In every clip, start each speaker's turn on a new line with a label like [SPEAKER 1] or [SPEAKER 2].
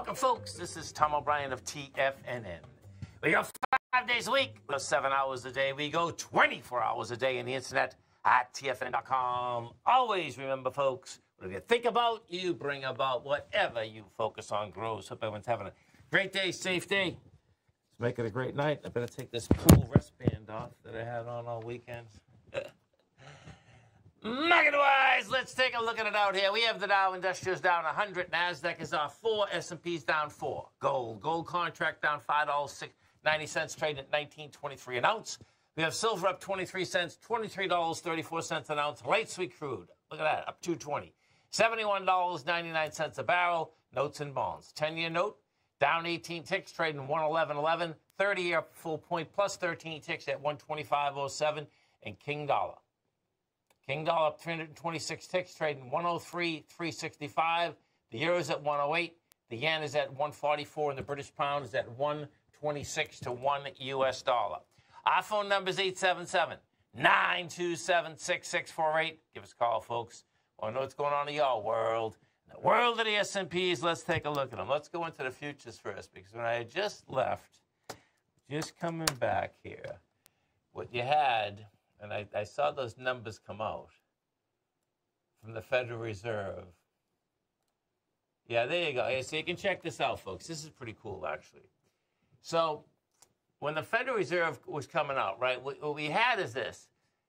[SPEAKER 1] Welcome, folks. This is Tom O'Brien of TFNN. We go five days a week, seven hours a day. We go 24 hours a day on the internet at TFNN.com. Always remember, folks, whatever you think about, you bring about. Whatever you focus on grows. Hope everyone's having a great day, safe day. Let's make it a great night. I better take this cool wristband off that I had on all weekend. Market wise, let's take a look at it out here. We have the Dow Industrials down 100, Nasdaq is off four, S&P's down four. Gold, gold contract down five dollars ninety cents, trading at 19.23 an ounce. We have silver up 23 cents, $23.34 an ounce. Light sweet crude, look at that, up 220. $71.99 a barrel. Notes and bonds. 10-year note down 18 ticks, trading 111.11. 30-year full point plus 13 ticks at 125.07. And King Dollar Dollar up 326 ticks, trading 103, 365. The euro is at 108. The yen is at 144, and the British pound is at 126 to 1 US dollar. Our phone number is 877 927 6648. Give us a call, folks. Want to know what's going on in your world. The world of the S&Ps, let's take a look at them. Let's go into the futures first, because when I just left, just coming back here, what you had and I, I saw those numbers come out from the Federal Reserve. Yeah, there you go. So you can check this out, folks. This is pretty cool, actually. So when the Federal Reserve was coming out, right, what we had is this.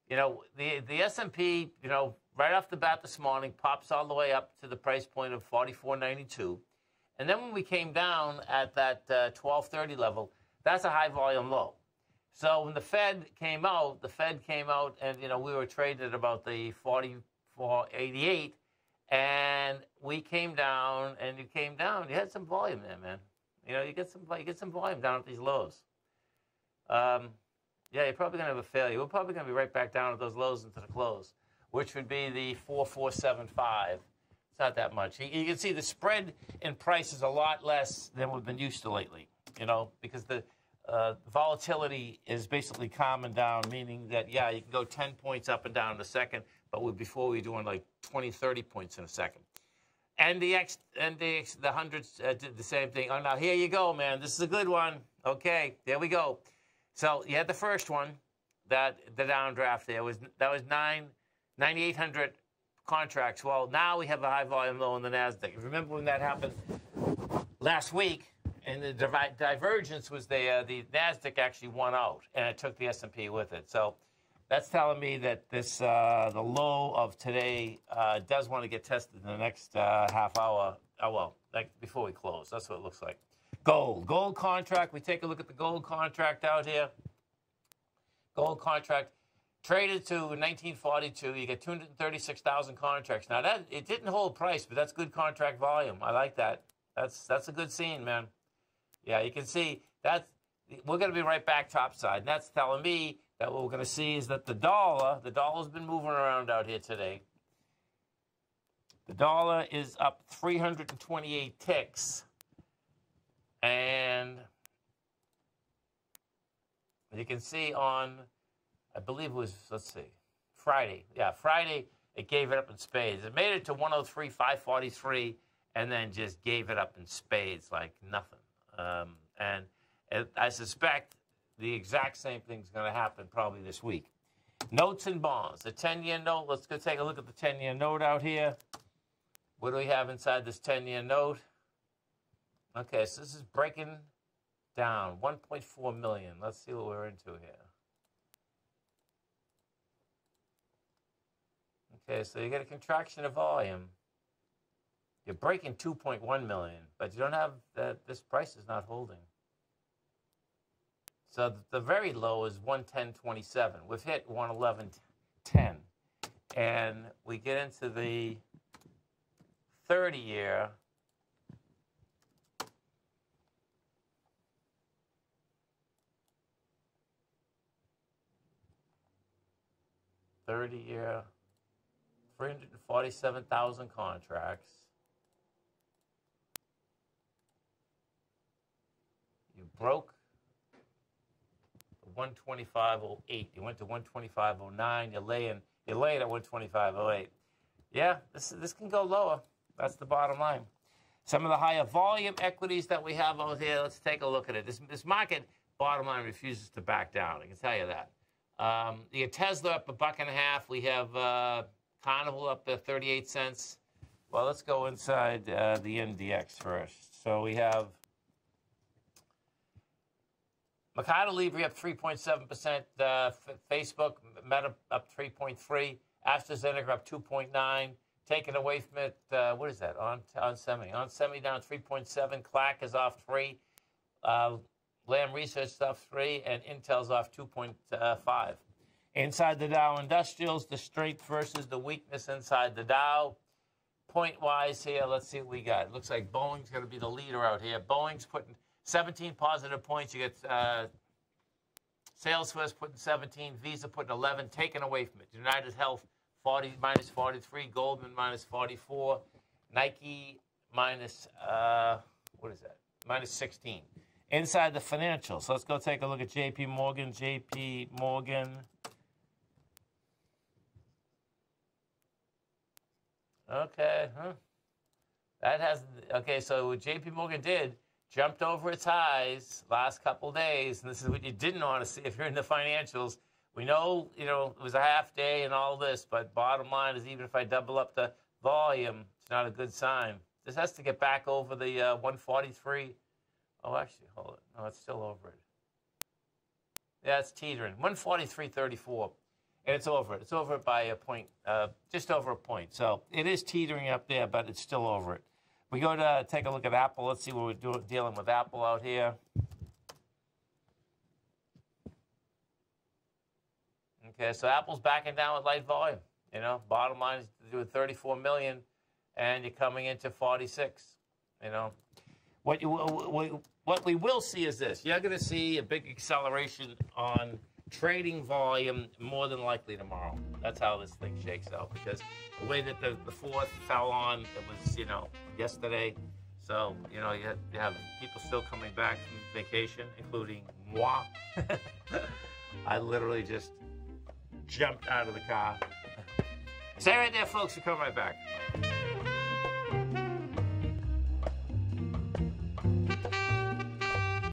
[SPEAKER 1] You know, the, the S&P, you know, right off the bat this morning pops all the way up to the price point of 44.92. And then when we came down at that uh, 1230 level, that's a high volume low. So when the Fed came out, the Fed came out, and you know we were at about the 44.88, and we came down, and you came down. You had some volume there, man. You know, you get some you get some volume down at these lows. Um, yeah, you're probably gonna have a failure. We're probably gonna be right back down at those lows into the close, which would be the 4475. It's not that much. You, you can see the spread in price is a lot less than we've been used to lately. You know, because the uh, volatility is basically calming down, meaning that, yeah, you can go 10 points up and down in a second, but we, before we were doing like 20, 30 points in a second. And the X and the X, the hundreds uh, did the same thing. Oh, now here you go, man. This is a good one. Okay, there we go. So you had the first one, that the downdraft there was that was nine, 9,800 contracts. Well, now we have a high volume low in the Nasdaq. Remember when that happened last week? And the divergence was the uh, the Nasdaq actually won out, and it took the S and P with it. So that's telling me that this uh, the low of today uh, does want to get tested in the next uh, half hour. Oh well, like before we close. That's what it looks like. Gold, gold contract. We take a look at the gold contract out here. Gold contract traded to 1942. You get 236,000 contracts. Now that it didn't hold price, but that's good contract volume. I like that. That's that's a good scene, man. Yeah, you can see that's we're going to be right back topside. And that's telling me that what we're going to see is that the dollar, the dollar's been moving around out here today. The dollar is up 328 ticks. And you can see on, I believe it was, let's see, Friday. Yeah, Friday, it gave it up in spades. It made it to 103, 543, and then just gave it up in spades like nothing. Um, and, I suspect the exact same thing is going to happen probably this week. Notes and bonds. The 10 year note, let's go take a look at the 10 year note out here. What do we have inside this 10 year note? Okay, so this is breaking down 1.4 million. Let's see what we're into here. Okay, so you get a contraction of volume. You're breaking 2.1 million, but you don't have that. This price is not holding. So the very low is 110.27. We've hit 111.10, and we get into the 30 year. Thirty year, three hundred and forty-seven thousand contracts. Broke 125.08. You went to 125.09. You're laying, you're laying at 125.08. Yeah, this, this can go lower. That's the bottom line. Some of the higher volume equities that we have out here, let's take a look at it. This, this market, bottom line, refuses to back down. I can tell you that. Um, you get Tesla up a buck and a half. We have uh, Carnival up to 38 cents. Well, let's go inside uh, the NDX first. So we have Mercado Libre up 3.7%, uh, Facebook, Meta up 3.3, AstraZeneca up 2.9, taken away from it, uh, what is that, on, on semi? On semi down 3.7, Clack is off 3, uh, Lam Research off 3, and Intel's off 2.5. Inside the Dow Industrials, the strength versus the weakness inside the Dow. Point wise here, let's see what we got. It looks like Boeing's going to be the leader out here. Boeing's putting 17 positive points. You get uh, Salesforce putting 17, Visa putting 11, taken away from it. United Health 40 minus 43, Goldman minus 44, Nike minus, uh, what is that? Minus 16. Inside the financials, let's go take a look at JP Morgan. JP Morgan. Okay, huh? That has, okay, so what JP Morgan did, jumped over its highs last couple days, and this is what you didn't want to see if you're in the financials. We know, you know, it was a half day and all this, but bottom line is even if I double up the volume, it's not a good sign. This has to get back over the uh, 143. Oh, actually, hold it. No, it's still over it. Yeah, it's teetering. 143.34. And it's over it. It's over it by a point, uh, just over a point. So it is teetering up there, but it's still over it. We go to take a look at Apple. Let's see what we're dealing with Apple out here. Okay, so Apple's backing down with light volume. You know, bottom line is doing 34 million, and you're coming into 46. You know, what you what we will see is this: you're going to see a big acceleration on trading volume more than likely tomorrow. That's how this thing shakes out because the way that the, the fourth fell on, it was, you know, yesterday. So, you know, you have, you have people still coming back from vacation, including moi. I literally just jumped out of the car. Stay right there, folks. We'll come right back.